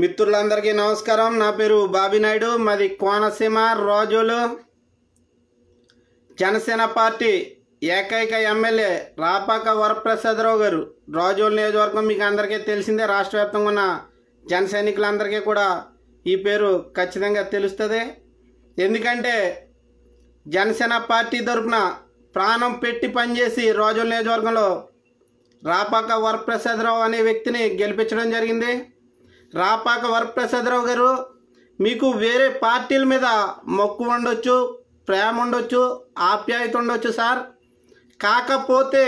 మిత్రులందరికీ నమస్కారం. నా పేరు బాబీ నాయుడు. మాది కోనసీమ రోజులు. జనసేన పార్టీ ఏకైక ఎమ్మెల్యే రాపాక వరప్రసాదరావు గారు. రాజోల్ నియోజకవర్గం మీకు అందరికీ తెలిసిందే రాష్ట్ర వ్యాప్తంగా ఉన్న జన సైనికులందరికీ కూడా ఈ పేరు ఖచ్చితంగా తెలుస్తుంది. ఎందుకంటే జనసేన పార్టీ తరపున ప్రాణం పెట్టి పనిచేసి రోజుల నియోజకవర్గంలో రాపాక వరప్రసాదరావు అనే వ్యక్తిని గెలిపించడం జరిగింది. రాపాక వరప్రసాదరావు గారు మీకు వేరే పార్టీల మీద మొక్కు ఉండొచ్చు ప్రేమ ఉండొచ్చు ఆప్యాయత ఉండొచ్చు సార్. కాకపోతే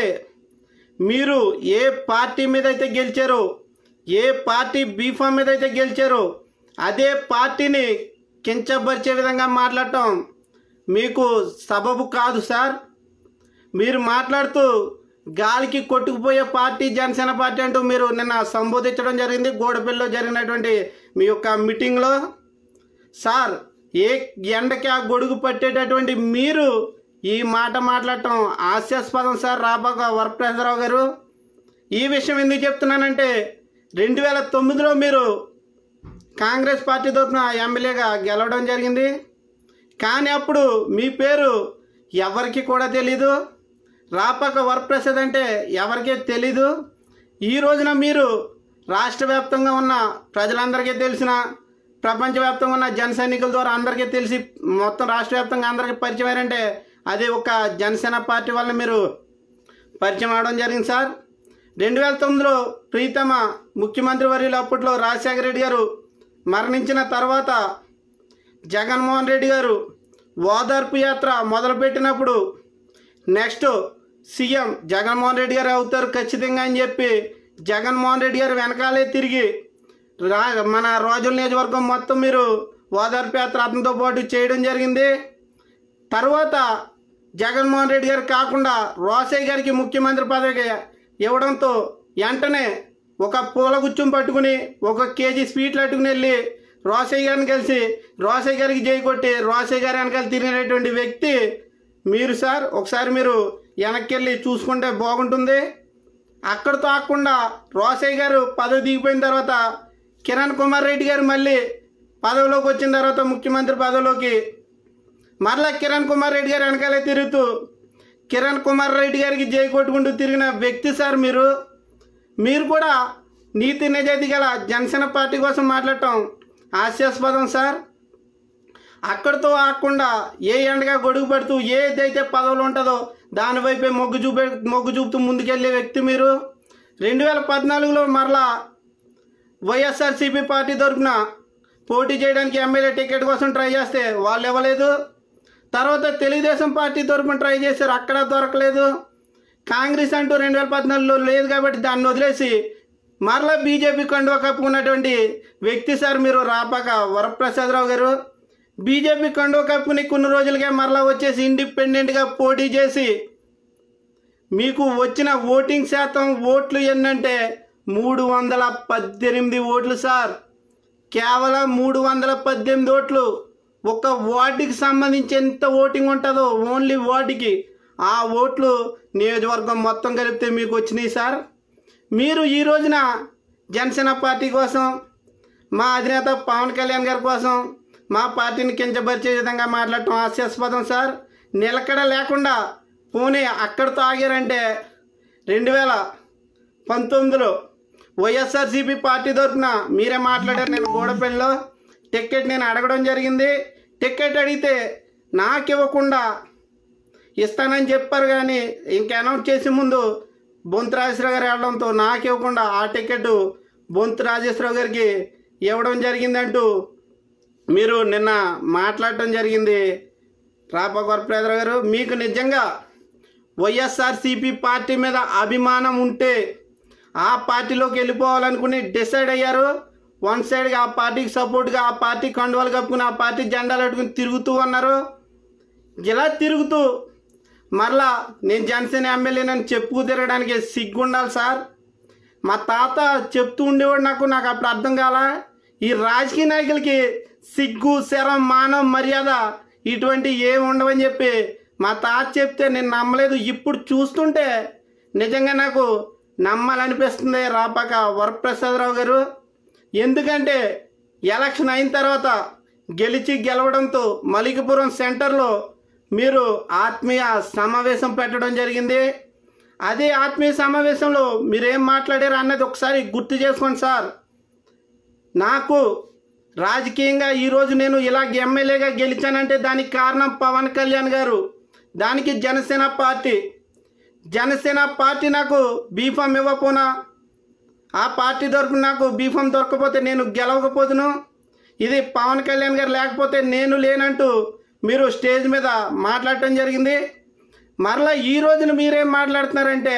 మీరు ఏ పార్టీ మీద అయితే గెలిచారో ఏ పార్టీ బీఫామ్ మీద అయితే గెలిచారో అదే పార్టీని కించపరిచే విధంగా మాట్లాడటం మీకు సబబు కాదు సార్. మీరు మాట్లాడుతూ గాలికి కొట్టుకుపోయే పార్టీ జనసేన పార్టీ అంటూ మీరు నిన్న సంబోధించడం జరిగింది గోడపల్లిలో జరిగినటువంటి మీ యొక్క మీటింగ్లో. సార్ ఏ ఎండకి ఆ గొడుగు పట్టేటటువంటి మీరు ఈ మాట మాట్లాడటం హాస్యాస్పదం సార్ రాబాక వరప్రసాదరావు గారు. ఈ విషయం ఎందుకు చెప్తున్నానంటే రెండు వేల తొమ్మిదిలో మీరు కాంగ్రెస్ పార్టీ తరఫున ఎమ్మెల్యేగా గెలవడం జరిగింది. కానీ అప్పుడు మీ పేరు ఎవరికి కూడా తెలీదు. రాపక వరప్రసాద్ అంటే ఎవరికీ తెలీదు. ఈ రోజున మీరు రాష్ట్ర వ్యాప్తంగా ఉన్న ప్రజలందరికీ తెలిసిన ప్రపంచవ్యాప్తంగా ఉన్న జన సైనికుల ద్వారా అందరికీ తెలిసి మొత్తం రాష్ట్ర వ్యాప్తంగా అందరికీ పరిచయం అయ్యారంటే అది ఒక జనసేన పార్టీ వల్ల మీరు పరిచయం అవడం జరిగింది సార్. రెండు వేల తొమ్మిదిలో ప్రీతమ ముఖ్యమంత్రి వర్యులు అప్పట్లో రాజశేఖర రెడ్డి గారు మరణించిన తర్వాత జగన్మోహన్ రెడ్డి గారు ఓదార్పు యాత్ర మొదలుపెట్టినప్పుడు నెక్స్ట్ సీఎం జగన్మోహన్ రెడ్డి గారు అవుతారు ఖచ్చితంగా అని చెప్పి జగన్మోహన్ రెడ్డి గారు వెనకాలే తిరిగి రా మన రోజుల నియోజకవర్గం మొత్తం మీరు ఓదార్పు యాత్ర అతనితో పాటు చేయడం జరిగింది. తర్వాత జగన్మోహన్ రెడ్డి గారు కాకుండా రోసయ్య గారికి ముఖ్యమంత్రి పదవి ఇవ్వడంతో వెంటనే ఒక పూల గుచ్చం పట్టుకుని ఒక కేజీ స్వీట్లు అట్టుకుని వెళ్ళి రోసయ్య గారిని కలిసి రోసయ్య గారికి జై కొట్టి రోసయ్య గారి వెనకాల తిరిగినటువంటి వ్యక్తి మీరు సార్ ఒకసారి మీరు వెనక్కి వెళ్ళి చూసుకుంటే బాగుంటుంది. అక్కడితో ఆకుండా రోసయ్య గారు పదవి దిగిపోయిన తర్వాత కిరణ్ కుమార్ రెడ్డి గారు మళ్ళీ పదవిలోకి వచ్చిన తర్వాత ముఖ్యమంత్రి పదవిలోకి మరలా కిరణ్ కుమార్ రెడ్డి గారు వెనకాలే తిరుగుతూ కిరణ్ కుమార్ రెడ్డి గారికి జై కొట్టుకుంటూ తిరిగిన వ్యక్తి సార్ మీరు. మీరు కూడా నీతి నిజాయితీ గల జనసేన పార్టీ కోసం మాట్లాడటం హాస్యాస్పదం సార్. అక్కడితో ఆకుండా ఏ ఎండగా గొడుగు పడుతూ ఏదైతే పదవులు ఉంటుందో దానివైపే మొగ్గు చూపే మొగ్గు చూపుతూ ముందుకెళ్ళే వ్యక్తి మీరు. రెండు వేల పద్నాలుగులో మరలా వైఎస్ఆర్సీపీ పార్టీ తరఫున పోటీ చేయడానికి ఎమ్మెల్యే టికెట్ కోసం ట్రై చేస్తే వాళ్ళు ఇవ్వలేదు. తర్వాత తెలుగుదేశం పార్టీ తరఫున ట్రై చేశారు అక్కడ దొరకలేదు. కాంగ్రెస్ అంటూ రెండు వేల పద్నాలుగులో లేదు కాబట్టి దాన్ని వదిలేసి మరలా బీజేపీ కండువా కప్పుకున్నటువంటి వ్యక్తి సార్ మీరు రాపాక వరప్రసాదరావు గారు. బీజేపీ కండువా కప్పుకుని కొన్ని రోజులుగా మరలా వచ్చేసి ఇండిపెండెంట్గా పోటీ చేసి మీకు వచ్చిన ఓటింగ్ శాతం ఓట్లు ఏంటంటే మూడు వందల పద్దెనిమిది ఓట్లు సార్. కేవలం మూడు వందల పద్దెనిమిది ఓట్లు. ఒక వార్డుకి సంబంధించి ఎంత ఓటింగ్ ఉంటుందో ఓన్లీ వార్డుకి ఆ ఓట్లు నియోజకవర్గం మొత్తం కలిపితే మీకు వచ్చినాయి సార్. మీరు ఈ రోజున జనసేన పార్టీ కోసం మా అధినేత పవన్ కళ్యాణ్ గారి కోసం మా పార్టీని కించపరిచే విధంగా మాట్లాడటం హాస్యాస్పదం సార్. నిలకడ లేకుండా పోనీ అక్కడితో ఆగారంటే రెండు వేల పంతొమ్మిదిలో వైఎస్ఆర్సీపీ పార్టీ తరఫున మీరే మాట్లాడారు. నేను గూడపల్లిలో టికెట్ నేను అడగడం జరిగింది. టికెట్ అడిగితే నాకు ఇవ్వకుండా ఇస్తానని చెప్పారు కానీ ఇంకా అనౌన్స్ చేసే ముందు బొంతు రాజేశ్వరరావు గారు వెళ్ళడంతో నాకు ఇవ్వకుండా ఆ టికెట్ బొంతు రాజేశ్వరరావు గారికి ఇవ్వడం జరిగిందంటూ మీరు నిన్న మాట్లాడటం జరిగింది. రాపా వరప్రసాదరావు గారు మీకు నిజంగా వైఎస్ఆర్సీపీ పార్టీ మీద అభిమానం ఉంటే ఆ పార్టీలోకి వెళ్ళిపోవాలనుకుని డిసైడ్ అయ్యారు. వన్ సైడ్గా ఆ పార్టీకి సపోర్ట్గా ఆ పార్టీ కండువాలు కప్పుకుని ఆ పార్టీ జెండాలు పెట్టుకుని తిరుగుతూ ఉన్నారు. ఇలా తిరుగుతూ మరలా నేను జనసేన ఎమ్మెల్యేనని చెప్పు తిరగడానికి సిగ్గుండాలి సార్. మా తాత చెప్తూ ఉండేవాడు నాకు నాకు అప్పుడు అర్థం కాల. ఈ రాజకీయ నాయకులకి సిగ్గు శరం మానం మర్యాద ఇటువంటి ఏమి ఉండవని చెప్పి మా తాత చెప్తే నేను నమ్మలేదు. ఇప్పుడు చూస్తుంటే నిజంగా నాకు నమ్మాలనిపిస్తుంది రాపాక వరప్రసాదరావు గారు. ఎందుకంటే ఎలక్షన్ అయిన తర్వాత గెలిచి గెలవడంతో మలికపురం సెంటర్లో మీరు ఆత్మీయ సమావేశం పెట్టడం జరిగింది. అదే ఆత్మీయ సమావేశంలో మీరేం మాట్లాడారు అన్నది ఒకసారి గుర్తు చేసుకోండి సార్. నాకు రాజకీయంగా ఈరోజు నేను ఇలా ఎమ్మెల్యేగా గెలిచానంటే దానికి కారణం పవన్ కళ్యాణ్ గారు. దానికి జనసేన పార్టీ. జనసేన పార్టీ నాకు బీఫామ్ ఇవ్వకపోనా? ఆ పార్టీ తరపున నాకు బీఫామ్ దొరకకపోతే నేను గెలవకపోతును ఇది పవన్ కళ్యాణ్ గారు లేకపోతే నేను లేనంటూ మీరు స్టేజ్ మీద మాట్లాడటం జరిగింది. మరలా ఈ రోజున మీరేం మాట్లాడుతున్నారంటే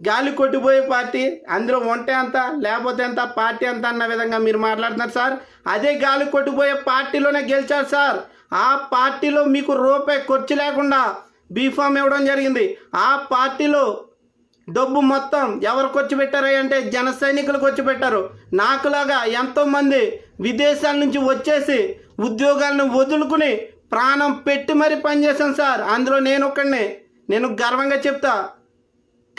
గాలి కొట్టిపోయే పార్టీ అందులో ఉంటే అంత లేకపోతే ఎంత పార్టీ అంత అన్న విధంగా మీరు మాట్లాడుతున్నారు సార్. అదే గాలి కొట్టిపోయే పార్టీలోనే గెలిచారు సార్. ఆ పార్టీలో మీకు రూపాయి ఖర్చు లేకుండా బీఫామ్ ఇవ్వడం జరిగింది. ఆ పార్టీలో డబ్బు మొత్తం ఎవరు ఖర్చు పెట్టారు అంటే జన సైనికులు ఖర్చు పెట్టారు. నాకులాగా ఎంతోమంది విదేశాల నుంచి వచ్చేసి ఉద్యోగాలను వదులుకుని ప్రాణం పెట్టి మరీ పనిచేశాను సార్. అందులో నేను ఒక్కడిని నేను గర్వంగా చెప్తా.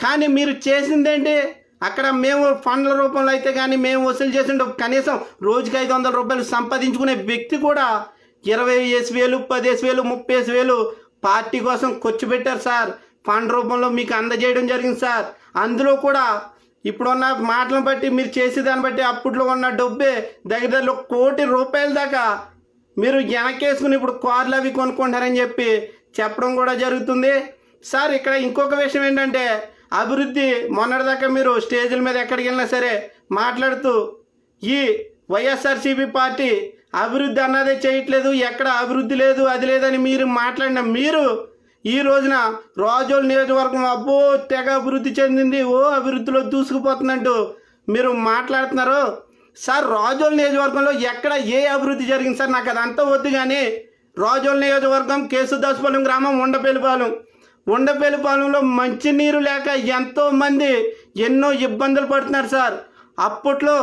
కానీ మీరు చేసిందేంటి? అక్కడ మేము ఫండ్ల రూపంలో అయితే కానీ మేము వసూలు చేసిండు కనీసం రోజుకి ఐదు వందల రూపాయలు సంపాదించుకునే వ్యక్తి కూడా ఇరవై వేసి వేలు పదేసి వేలు ముప్పై వేలు పార్టీ కోసం ఖర్చు పెట్టారు సార్. ఫండ్ రూపంలో మీకు అందజేయడం జరిగింది సార్. అందులో కూడా ఇప్పుడున్న మాటలను బట్టి మీరు చేసేదాన్ని బట్టి అప్పట్లో ఉన్న డబ్బే దగ్గర దగ్గర కోటి రూపాయల దాకా మీరు వెనకేసుకుని ఇప్పుడు కార్లు అవి కొనుక్కుంటారని చెప్పి చెప్పడం కూడా జరుగుతుంది. సార్ ఇక్కడ ఇంకొక విషయం ఏంటంటే అభివృద్ధి మొన్నటిదాకా మీరు స్టేజ్ల మీద ఎక్కడికి వెళ్ళినా సరే మాట్లాడుతూ ఈ వైఎస్ఆర్సీపీ పార్టీ అభివృద్ధి అన్నదే చేయట్లేదు ఎక్కడ అభివృద్ధి లేదు అది లేదని మీరు మాట్లాడిన మీరు ఈ రోజున రాజోల్ నియోజకవర్గం అబ్బో తెగ అభివృద్ధి చెందింది ఓ అభివృద్ధిలో దూసుకుపోతున్నట్టు మీరు మాట్లాడుతున్నారు. సార్ రాజోల్ నియోజకవర్గంలో ఎక్కడ ఏ అభివృద్ధి జరిగింది సార్? నాకు అదంతా వద్దు కానీ రాజోల్ నియోజకవర్గం కేసుదాసుపాలెం గ్రామం ఉండపేలిపాలెం ఉండపేలిపాలెంలో మంచినీరు లేక ఎంతోమంది ఎన్నో ఇబ్బందులు పడుతున్నారు సార్. అప్పట్లో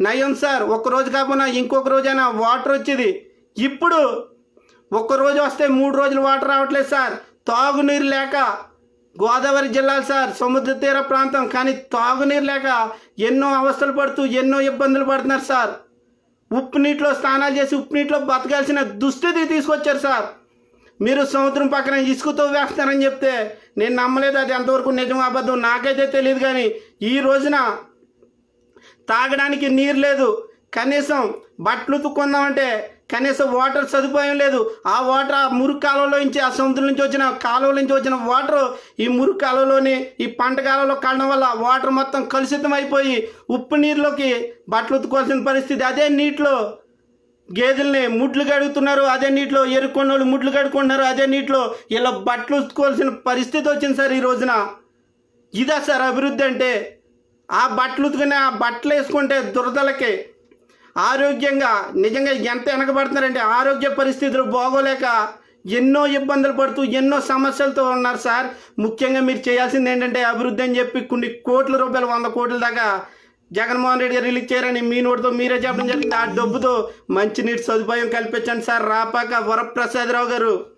నయం సార్ ఒక రోజు కాకుండా ఇంకొక రోజైనా వాటర్ వచ్చేది. ఇప్పుడు ఒక్క రోజు వస్తే మూడు రోజులు వాటర్ రావట్లేదు సార్. తాగునీరు లేక గోదావరి జిల్లా సార్ సముద్ర తీర ప్రాంతం కానీ తాగునీరు లేక ఎన్నో అవస్థలు పడుతూ ఎన్నో ఇబ్బందులు పడుతున్నారు సార్. ఉప్పు నీటిలో స్నానాలు చేసి ఉప్పు నీటిలో బతకాల్సిన దుస్థితి తీసుకొచ్చారు సార్. మీరు సముద్రం పక్కన ఇసుకతో వేస్తారని చెప్తే నేను నమ్మలేదు అది ఎంతవరకు నిజం అబద్ధం నాకైతే తెలియదు కానీ ఈ రోజున తాగడానికి నీరు లేదు. కనీసం బట్టలు ఉతుక్కుందామంటే కనీసం వాటర్ సదుపాయం లేదు. ఆ వాటర్ ఆ మురుగు కాలువలో నుంచి ఆ సముద్రం నుంచి వచ్చిన కాలువ నుంచి వచ్చిన వాటర్ ఈ మురుగు కాలువలోనే ఈ పంట కాలువలో కలడం వల్ల వాటర్ మొత్తం కలుషితం అయిపోయి ఉప్పు నీరులోకి బట్టలు ఉతుకోవాల్సిన పరిస్థితి. అదే నీటిలో గేదెల్ని ముడ్లు కడుగుతున్నారు. అదే నీటిలో ఎరుకొన్నోళ్ళు ముడ్లు కడుకుంటున్నారు అదే నీటిలో ఇలా బట్టలు ఉతుకోవాల్సిన పరిస్థితి వచ్చింది సార్ ఈ రోజున. ఇదా సార్ అభివృద్ధి అంటే? ఆ బట్టలు ఉతుకుని ఆ బట్టలు వేసుకుంటే దురదలకి. ఆరోగ్యంగా నిజంగా ఎంత వెనకబడుతున్నారంటే ఆరోగ్య పరిస్థితులు బాగోలేక ఎన్నో ఇబ్బందులు పడుతూ ఎన్నో సమస్యలతో ఉన్నారు సార్. ముఖ్యంగా మీరు చేయాల్సింది ఏంటంటే అభివృద్ధి అని చెప్పి కొన్ని కోట్ల రూపాయలు వంద కోట్ల దాకా జగన్మోహన్ రెడ్డి గారు రిలీజ్ చేయరని మీ నోటితో మీరే చెప్పడం జరిగింది. ఆ డబ్బుతో మంచినీటి సదుపాయం కల్పించండి సార్. రాపాక వరప్రసాదరావు గారు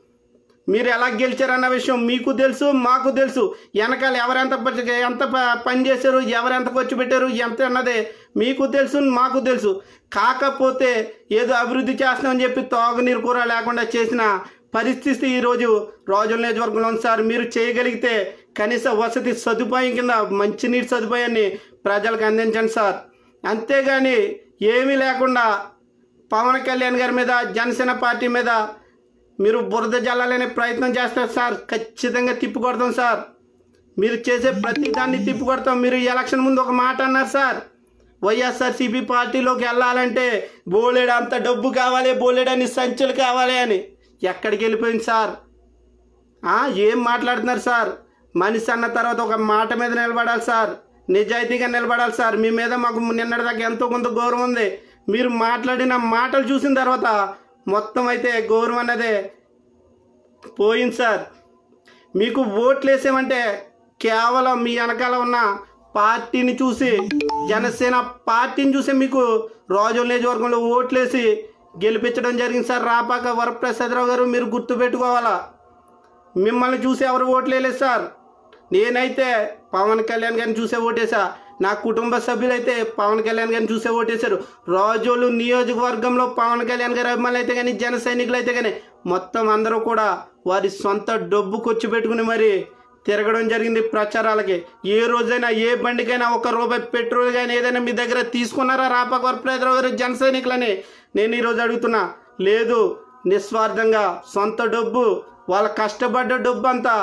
మీరు ఎలా గెలిచారన్న విషయం మీకు తెలుసు మాకు తెలుసు. వెనకాల ఎవరెంత ఎంత ప- పని చేశారు ఎవరెంత ఖర్చు పెట్టారు ఎంత అన్నదే మీకు తెలుసు మాకు తెలుసు. కాకపోతే ఏదో అభివృద్ధి చేస్తామని చెప్పి తాగునీరు కూర లేకుండా చేసిన పరిస్థితి ఈరోజు రాజుల నియోజకవర్గంలో ఉంది సార్. మీరు చేయగలిగితే కనీస వసతి సదుపాయం కింద మంచినీటి సదుపాయాన్ని ప్రజలకు అందించండి సార్. అంతేగాని ఏమీ లేకుండా పవన్ కళ్యాణ్ గారి మీద జనసేన పార్టీ మీద మీరు బురద జల్లాలనే ప్రయత్నం చేస్తారు సార్. ఖచ్చితంగా తిప్పికొడతాం సార్. మీరు చేసే ప్రతి దాన్ని తిప్పికొడతాం. మీరు ఎలక్షన్ ముందు ఒక మాట అన్నారు సార్. వైఎస్ఆర్సీపీ పార్టీలోకి వెళ్ళాలంటే బోలెడు అంత డబ్బు కావాలి బోలెడని సంచులు కావాలి అని. ఎక్కడికి వెళ్ళిపోయింది సార్? ఏం మాట్లాడుతున్నారు సార్? మనిషి అన్న తర్వాత ఒక మాట మీద నిలబడాలి సార్. నిజాయితీగా నిలబడాలి సార్. మీ మీద మాకు నిన్నటిదాకా ఎంతో కొంత గౌరవం ఉంది. మీరు మాట్లాడిన మాటలు చూసిన తర్వాత మొత్తం అయితే గౌరవం అన్నదే పోయింది సార్. మీకు ఓట్లు వేసామంటే కేవలం మీ వెనకాల ఉన్న పార్టీని చూసి జనసేన పార్టీని చూసి మీకు రాజుల నియోజకవర్గంలో ఓట్లేసి గెలిపించడం జరిగింది సార్. రాపాక వరప్రసాదరావు గారు మీరు గుర్తుపెట్టుకోవాలా? మిమ్మల్ని చూసి ఎవరు ఓట్లు వేయలేదు సార్. నేనైతే పవన్ కళ్యాణ్ గారిని చూసే ఓటేసా. నా కుటుంబ సభ్యులైతే పవన్ కళ్యాణ్ గారిని చూసే ఓటేశారు. రాజోలు నియోజకవర్గంలో పవన్ కళ్యాణ్ గారి అభిమానులు అయితే కానీ జన సైనికులు అయితే కానీ మొత్తం అందరూ కూడా వారి సొంత డబ్బు ఖర్చు పెట్టుకుని మరి తిరగడం జరిగింది ప్రచారాలకి. ఏ రోజైనా ఏ బండికైనా ఒక రూపాయి పెట్రోల్ కానీ ఏదైనా మీ దగ్గర తీసుకున్నారా? రాపక వరప్రసాదరావు గారు జన సైనికులని? నేను ఈరోజు అడుగుతున్నా లేదు నిస్వార్థంగా సొంత డబ్బు వాళ్ళ కష్టపడ్డ డబ్బు అంతా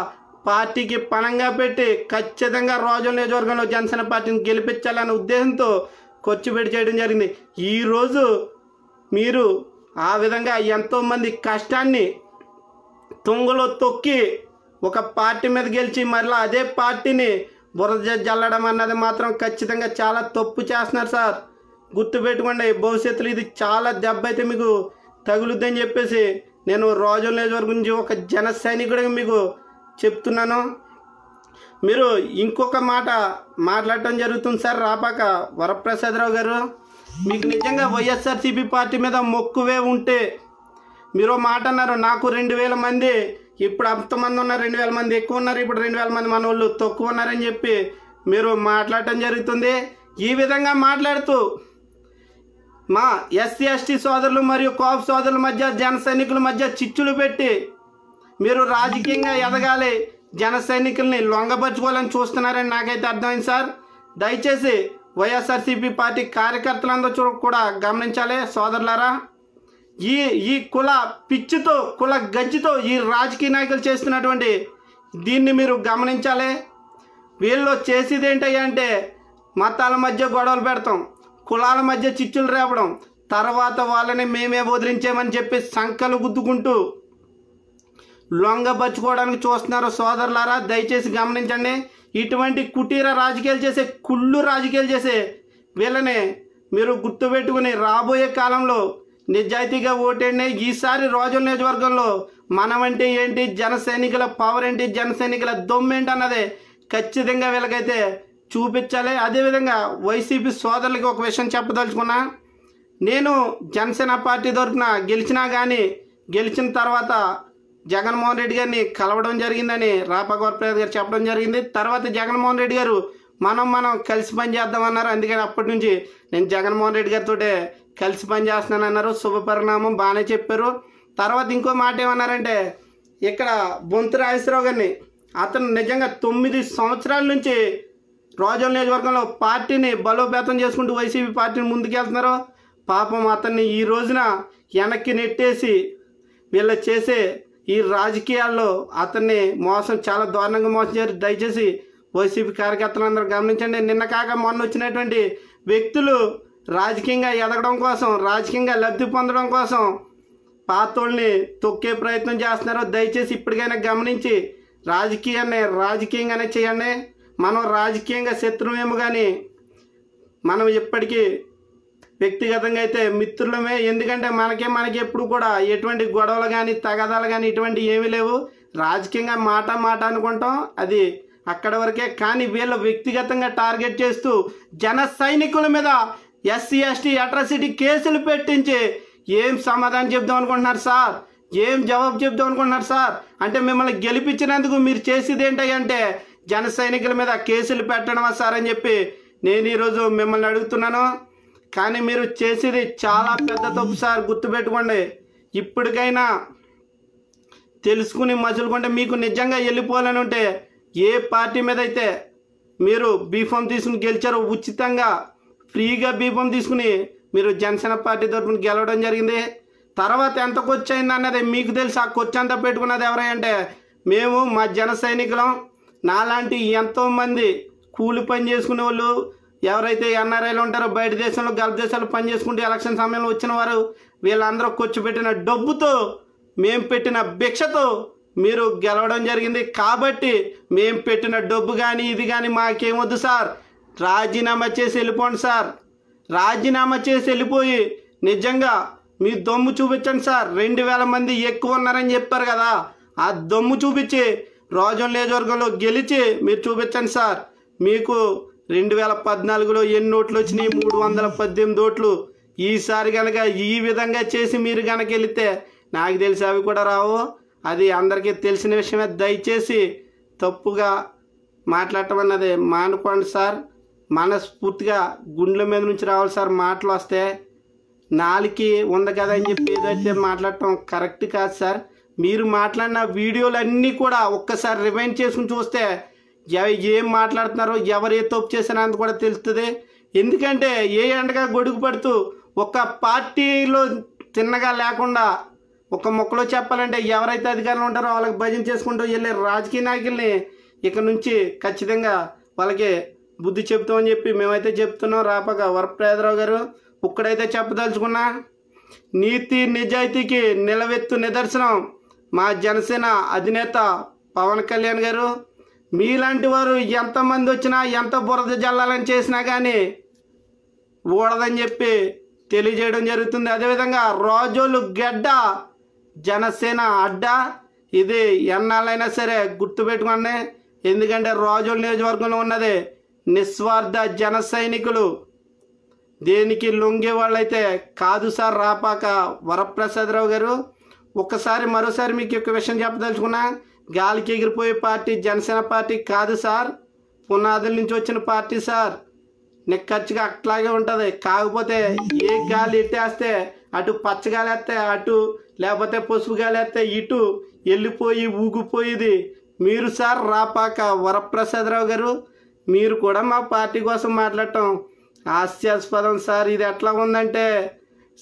పార్టీకి పణంగా పెట్టి ఖచ్చితంగా రోజు నియోజకవర్గంలో జనసేన పార్టీని గెలిపించాలనే ఉద్దేశంతో ఖర్చు పెట్టి చేయడం జరిగింది. ఈరోజు మీరు ఆ విధంగా ఎంతోమంది కష్టాన్ని తుంగలో తొక్కి ఒక పార్టీ మీద గెలిచి మరలా అదే పార్టీని బురద జల్లడం అన్నది మాత్రం ఖచ్చితంగా చాలా తప్పు చేస్తున్నారు సార్. గుర్తుపెట్టుకోండి భవిష్యత్తులో ఇది చాలా దెబ్బ అయితే మీకు తగులుద్దని చెప్పేసి నేను రోజు నియోజకవర్గం నుంచి ఒక జన సైనికుడిగా మీకు చెప్తున్నాను. మీరు ఇంకొక మాట మాట్లాడటం జరుగుతుంది సార్. రాపాక వరప్రసాదరావు గారు మీకు నిజంగా వైఎస్ఆర్సీపీ పార్టీ మీద మొక్కువే ఉంటే మీరు మాట అన్నారు. నాకు రెండు వేల మంది ఇప్పుడు అంతమంది ఉన్నారు రెండు వేల మంది ఎక్కువ ఉన్నారు ఇప్పుడు రెండు వేల మంది మన వాళ్ళు తక్కువ ఉన్నారని చెప్పి మీరు మాట్లాడటం జరుగుతుంది. ఈ విధంగా మాట్లాడుతూ మా ఎస్సీ ఎస్టీ సోదరులు మరియు కోప్ సోదరుల మధ్య జన సైనికుల మధ్య చిచ్చులు పెట్టి మీరు రాజకీయంగా ఎదగాలి. జన సైనికుల్ని లొంగపరుచుకోవాలని చూస్తున్నారని నాకైతే అర్థమైంది సార్. దయచేసి వైఎస్ఆర్సీపీ పార్టీ కార్యకర్తలందరూ కూడా గమనించాలి సోదరులారా. ఈ ఈ కుల పిచ్చితో కుల గజ్జితో ఈ రాజకీయ నాయకులు చేస్తున్నటువంటి దీన్ని మీరు గమనించాలి. వీళ్ళు చేసేది ఏంటంటే అంటే మతాల మధ్య గొడవలు పెడతాం. కులాల మధ్య చిచ్చులు రేపడం. తర్వాత వాళ్ళని మేమే వదిలించామని చెప్పి సంకలు గుద్దుకుంటూ లొంగబరుచుకోవడానికి చూస్తున్నారు సోదరులారా దయచేసి గమనించండి. ఇటువంటి కుటీర రాజకీయాలు చేసే కుళ్ళు రాజకీయాలు చేసే వీళ్ళని మీరు గుర్తుపెట్టుకుని రాబోయే కాలంలో నిజాయితీగా ఓటేయండి. ఈసారి రోజుల నియోజకవర్గంలో మనమంటే ఏంటి జన సైనికుల పవర్ ఏంటి జన సైనికుల దొమ్మేంటి అన్నది ఖచ్చితంగా వీళ్ళకైతే చూపించాలి. అదేవిధంగా వైసీపీ సోదరులకి ఒక విషయం చెప్పదలుచుకున్నా నేను జనసేన పార్టీ తరఫున గెలిచినా కానీ గెలిచిన తర్వాత జగన్మోహన్ రెడ్డి గారిని కలవడం జరిగిందని రాపగోరప్రసాద్ గారు చెప్పడం జరిగింది. తర్వాత జగన్మోహన్ రెడ్డి గారు మనం మనం కలిసి పని చేద్దామన్నారు అందుకని అప్పటి నుంచి నేను జగన్మోహన్ రెడ్డి గారితో కలిసి పని చేస్తున్నాను అన్నారు. శుభపరిణామం బాగానే చెప్పారు. తర్వాత ఇంకో మాట ఏమన్నారంటే ఇక్కడ బొంతు రాజేశ్వరరావు గారిని అతను నిజంగా తొమ్మిది సంవత్సరాల నుంచి రోజుల నియోజకవర్గంలో పార్టీని బలోపేతం చేసుకుంటూ వైసీపీ పార్టీని ముందుకెళ్తున్నారు. పాపం అతన్ని ఈ రోజున వెనక్కి నెట్టేసి వీళ్ళు చేసే ఈ రాజకీయాల్లో అతన్ని మోసం చాలా దారుణంగా మోసం చేశారు. దయచేసి వైసీపీ కార్యకర్తలందరూ గమనించండి. నిన్న కాక మొన్న వచ్చినటువంటి వ్యక్తులు రాజకీయంగా ఎదగడం కోసం రాజకీయంగా లబ్ధి పొందడం కోసం పాతోళ్ళని తొక్కే ప్రయత్నం చేస్తున్నారు దయచేసి ఇప్పటికైనా గమనించి రాజకీయాన్ని రాజకీయంగానే చేయండి. మనం రాజకీయంగా శత్రువేమో కానీ మనం ఇప్పటికీ వ్యక్తిగతంగా అయితే మిత్రులమే. ఎందుకంటే మనకే మనకి ఎప్పుడు కూడా ఎటువంటి గొడవలు కానీ తగదాలు కానీ ఇటువంటి ఏమీ లేవు. రాజకీయంగా మాట మాట అనుకుంటాం. అది అక్కడ వరకే. కానీ వీళ్ళు వ్యక్తిగతంగా టార్గెట్ చేస్తూ జన సైనికుల మీద ఎస్సీ ఎస్టీ అట్రాసిటీ కేసులు పెట్టించి ఏం సమాధానం చెప్దాం అనుకుంటున్నారు సార్? ఏం జవాబు చెప్దాం అనుకుంటున్నారు సార్? అంటే మిమ్మల్ని గెలిపించినందుకు మీరు చేసేది ఏంటంటే జన సైనికుల మీద కేసులు పెట్టడమా సార్ అని చెప్పి నేను ఈరోజు మిమ్మల్ని అడుగుతున్నాను. కానీ మీరు చేసేది చాలా పెద్ద తప్పు సార్. గుర్తుపెట్టుకోండి. ఇప్పటికైనా తెలుసుకుని మసులుకుంటే మీకు నిజంగా వెళ్ళిపోవాలని ఉంటే ఏ పార్టీ మీద అయితే మీరు బీఫామ్ తీసుకుని గెలిచారో ఉచితంగా ఫ్రీగా బీఫామ్ తీసుకుని మీరు జనసేన పార్టీ తరఫున గెలవడం జరిగింది. తర్వాత ఎంత ఖర్చు అయింది అన్నది మీకు తెలుసు. ఆ ఖర్చు అంతా పెట్టుకున్నది ఎవరంటే మేము మా జన సైనికులం. నాలాంటి ఎంతోమంది కూలి పని చేసుకునే వాళ్ళు ఎవరైతే ఎన్ఆర్ఐలు ఉంటారో బయట దేశంలో గల్ఫ్ దేశాలు పని చేసుకుంటూ ఎలక్షన్ సమయంలో వచ్చిన వారు వీళ్ళందరూ ఖర్చు పెట్టిన డబ్బుతో మేము పెట్టిన భిక్షతో మీరు గెలవడం జరిగింది. కాబట్టి మేము పెట్టిన డబ్బు కానీ ఇది కానీ మాకేమొద్దు సార్. రాజీనామా చేసి వెళ్ళిపోండి సార్. రాజీనామా చేసి వెళ్ళిపోయి నిజంగా మీ దొమ్ము చూపించండి సార్. రెండు వేల మంది ఎక్కువ ఉన్నారని చెప్పారు కదా. ఆ దొమ్ము చూపించి రోజం నియోజకవర్గంలో గెలిచి మీరు చూపించండి సార్. మీకు రెండు వేల పద్నాలుగులో ఎన్ని ఓట్లు వచ్చినాయి? మూడు వందల పద్దెనిమిది ఓట్లు ఈసారి కనుక ఈ విధంగా చేసి మీరు కనుక వెళితే నాకు తెలిసి అవి కూడా రావు. అది అందరికీ తెలిసిన విషయమే. దయచేసి తప్పుగా మాట్లాడటం అన్నది మానుకోండి సార్. మనస్ఫూర్తిగా గుండెల మీద నుంచి రావాలి సార్ మాటలు వస్తే. నాలుకి ఉంది కదా అని చెప్పి ఏదైతే మాట్లాడటం కరెక్ట్ కాదు సార్. మీరు మాట్లాడిన వీడియోలు అన్నీ కూడా ఒక్కసారి రివైండ్ చేసుకుని చూస్తే ఏం మాట్లాడుతున్నారో ఎవరు ఏ తప్పు చేశారో కూడా తెలుస్తుంది. ఎందుకంటే ఏ ఎండగా గొడుగు పడుతూ ఒక పార్టీలో తిన్నగా లేకుండా ఒక మొక్కలో చెప్పాలంటే ఎవరైతే అధికారులు ఉంటారో వాళ్ళకి భజన చేసుకుంటూ వెళ్ళే రాజకీయ నాయకుల్ని ఇక నుంచి ఖచ్చితంగా వాళ్ళకి బుద్ధి చెప్తామని చెప్పి మేమైతే చెప్తున్నాం. రాపక వరప్రేదరావు గారు ఇక్కడైతే చెప్పదలుచుకున్నా నీతి నిజాయితీకి నిలవెత్తు నిదర్శనం మా జనసేన అధినేత పవన్ కళ్యాణ్ గారు మీలాంటి వారు ఎంతమంది వచ్చినా ఎంత బురద జల్లాలని చేసినా కానీ ఊడదని చెప్పి తెలియజేయడం జరుగుతుంది. అదేవిధంగా రాజోలు గడ్డ జనసేన అడ్డ ఇది ఎన్నాళ్ళైనా సరే గుర్తుపెట్టుకోండి. ఎందుకంటే రాజోలు నియోజకవర్గంలో ఉన్నది నిస్వార్థ జన సైనికులు. దేనికి లొంగే వాళ్ళైతే కాదు సార్ రాపాక వరప్రసాదరావు గారు. ఒక్కసారి మరోసారి మీకు ఒక విషయం చెప్పదలుచుకున్నా. గాలికి ఎగిరిపోయే పార్టీ జనసేన పార్టీ కాదు సార్. పునాదుల నుంచి వచ్చిన పార్టీ సార్. నిక్కచ్చిగా అట్లాగే ఉంటుంది. కాకపోతే ఏ గాలి ఎట్టేస్తే అటు పచ్చగాలి వేస్తే అటు లేకపోతే పసుపు గాలి వేస్తే ఇటు వెళ్ళిపోయి ఊగిపోయేది. మీరు సార్ రాపాక వరప్రసాదరావు గారు మీరు కూడా మా పార్టీ కోసం మాట్లాడటం హాస్యాస్పదం సార్. ఇది ఎట్లా ఉందంటే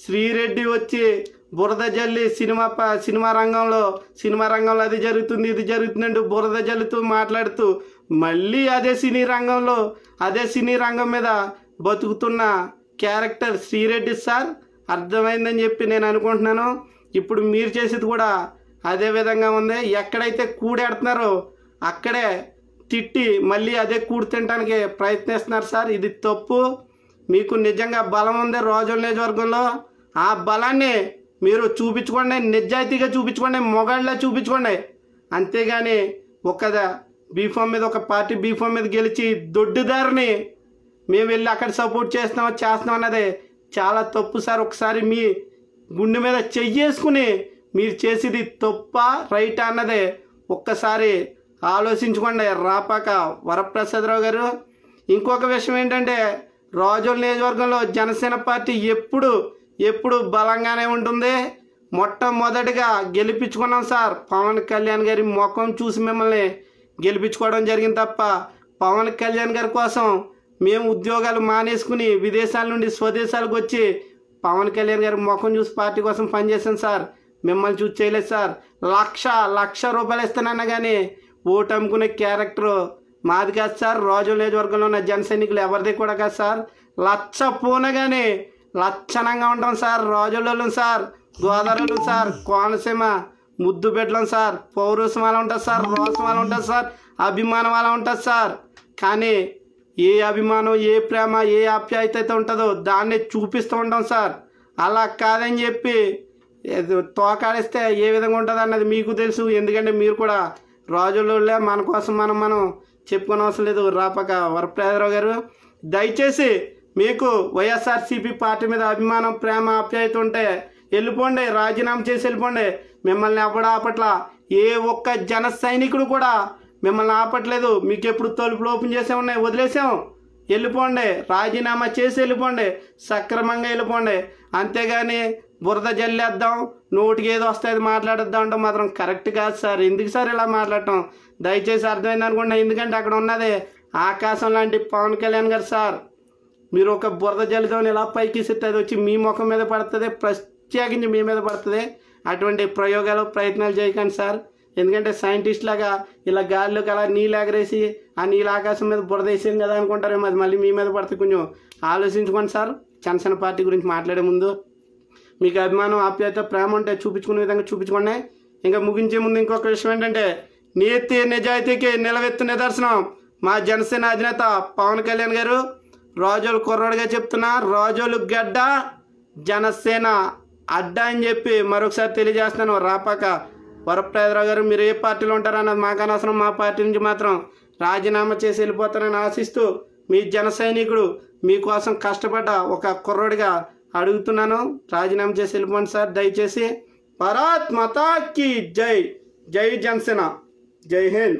శ్రీరెడ్డి వచ్చి బురద జల్లి సినిమా ప- సినిమా రంగంలో సినిమా రంగంలో అది జరుగుతుంది ఇది జరుగుతుందంటూ బురద జల్లుతూ మాట్లాడుతూ మళ్ళీ అదే సినీ రంగంలో అదే సినీ రంగం మీద బతుకుతున్న క్యారెక్టర్ శ్రీరెడ్డి సార్ అర్థమైందని చెప్పి నేను అనుకుంటున్నాను. ఇప్పుడు మీరు చేసేది కూడా అదే విధంగా ఉంది. ఎక్కడైతే కూడెడుతున్నారో అక్కడే తిట్టి మళ్ళీ అదే కూడు తినడానికి ప్రయత్నిస్తున్నారు సార్. ఇది తప్పు. మీకు నిజంగా బలం ఉంది రోజుల నియోజకవర్గంలో. ఆ బలాన్ని మీరు చూపించుకోండి నిజాయితీగా చూపించుకోండి మొగాళ్ళ చూపించుకోండి. అంతేగాని ఒక బీఫామ్ మీద ఒక పార్టీ బీఫామ్ మీద గెలిచి దొడ్డుదారిని మేము వెళ్ళి అక్కడ సపోర్ట్ చేస్తున్నాం చేస్తున్నాం అన్నది చాలా తప్పు సార్. ఒకసారి మీ గుండె మీద చెయ్యేసుకుని మీరు చేసేది తప్ప రైట్ అన్నదే ఒక్కసారి ఆలోచించుకోండి. రాపాక వరప్రసాదరావు గారు ఇంకొక విషయం ఏంటంటే రాజోల నియోజకవర్గంలో జనసేన పార్టీ ఎప్పుడు ఎప్పుడు బలంగానే ఉంటుంది. మొట్టమొదటిగా గెలిపించుకున్నాం సార్. పవన్ కళ్యాణ్ గారి ముఖం చూసి మిమ్మల్ని గెలిపించుకోవడం జరిగింది తప్ప పవన్ కళ్యాణ్ గారి కోసం మేము ఉద్యోగాలు మానేసుకుని విదేశాల నుండి స్వదేశాలకు వచ్చి పవన్ కళ్యాణ్ గారి ముఖం చూసి పార్టీ కోసం పనిచేసాం సార్. మిమ్మల్ని చూసి చేయలేదు సార్. లక్ష లక్ష రూపాయలు ఇస్తానన్నా కానీ ఓటు అమ్ముకునే క్యారెక్టర్ మాది కాదు సార్. రోజు నియోజకవర్గంలో ఉన్న జన సైనికులు ఎవరిది కూడా కాదు సార్. లక్ష పోనగానే లక్షణంగా ఉంటాం సార్ రాజులలో సార్ గోదావరిలో సార్ కోనసీమ ముద్దు సార్ పౌరుషం అలా ఉంటుంది సార్ రోసం అలా ఉంటుంది సార్ అభిమానం అలా ఉంటుంది సార్. కానీ ఏ అభిమానం ఏ ప్రేమ ఏ ఆప్యాయత అయితే ఉంటుందో దాన్ని చూపిస్తూ ఉంటాం సార్. అలా కాదని చెప్పి ఏదో తోకాడిస్తే ఏ విధంగా ఉంటుంది అన్నది మీకు తెలుసు. ఎందుకంటే మీరు కూడా రాజులలో మన కోసం మనం మనం చెప్పుకోనవసరం లేదు. రాపక వరప్రసాదరావు గారు దయచేసి మీకు వైఎస్ఆర్సీపీ పార్టీ మీద అభిమానం ప్రేమ ఆప్యాయత ఉంటే వెళ్ళిపోండి రాజీనామా చేసి వెళ్ళిపోండి. మిమ్మల్ని ఎవడ ఆపట్ల? ఏ ఒక్క జన సైనికుడు కూడా మిమ్మల్ని ఆపట్లేదు. మీకు ఎప్పుడు తలుపులు ఓపెన్ చేసే ఉన్నాయి? వదిలేసాం. వెళ్ళిపోండి రాజీనామా చేసి వెళ్ళిపోండి సక్రమంగా వెళ్ళిపోండి. అంతేగాని బురద జల్లేద్దాం నోటికి ఏదో వస్తే అది మాట్లాడేద్దాం అంటే మాత్రం కరెక్ట్ కాదు సార్. ఎందుకు సార్ ఇలా మాట్లాడటం? దయచేసి అర్థమైంది అనుకుంటా ఎందుకంటే అక్కడ ఉన్నది ఆకాశం లాంటి పవన్ కళ్యాణ్ గారు సార్. మీరు ఒక బురద జల్లుతో ఇలా పైకి ఇస్తే అది వచ్చి మీ ముఖం మీద పడుతుంది ప్రత్యేకించి మీ మీద పడుతుంది. అటువంటి ప్రయోగాలు ప్రయత్నాలు చేయకండి సార్. ఎందుకంటే సైంటిస్ట్ లాగా ఇలా గాలిలోకి అలా నీళ్ళు ఎగరేసి ఆ నీళ్ళ ఆకాశం మీద బురద వేసాం కదా అనుకుంటారేమో అది మళ్ళీ మీ మీద పడితే కొంచెం ఆలోచించుకోండి సార్. జనసేన పార్టీ గురించి మాట్లాడే ముందు మీకు అభిమానం ఆప్యాయత ప్రేమ ఉంటే చూపించుకునే విధంగా చూపించుకోండి. ఇంకా ముగించే ముందు ఇంకొక విషయం ఏంటంటే నీతి నిజాయితీకి నిలవెత్తు నిదర్శనం మా జనసేన అధినేత పవన్ కళ్యాణ్ గారు. రాజోలు కుర్రాడుగా చెప్తున్నా రాజోలు గడ్డ జనసేన అడ్డ అని చెప్పి మరొకసారి తెలియజేస్తున్నాను. రాపాక వరప్రదరావు గారు మీరు ఏ పార్టీలో ఉంటారన్నది మాకు అనవసరం. మా పార్టీ నుంచి మాత్రం రాజీనామా చేసి వెళ్ళిపోతారని ఆశిస్తూ మీ జన సైనికుడు మీకోసం కష్టపడ్డ ఒక కుర్రోడిగా అడుగుతున్నాను. రాజీనామా చేసి వెళ్ళిపోండి సార్ దయచేసి. భారత్ మాతాకి జై. జై జనసేన. జై హింద్.